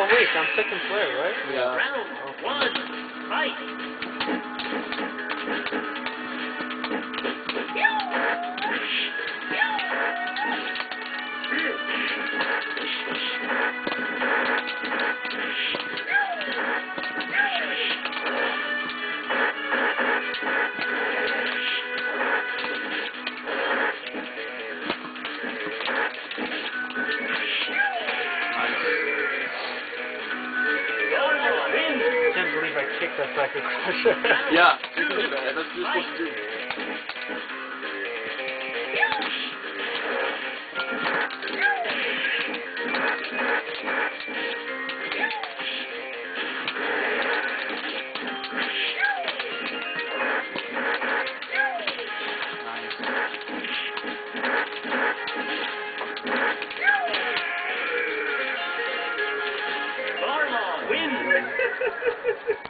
Oh wait, I'm second player, right? Yeah. Round one, fight. Garma that second question. Yeah, do that. That's what you're supposed to do. Wins.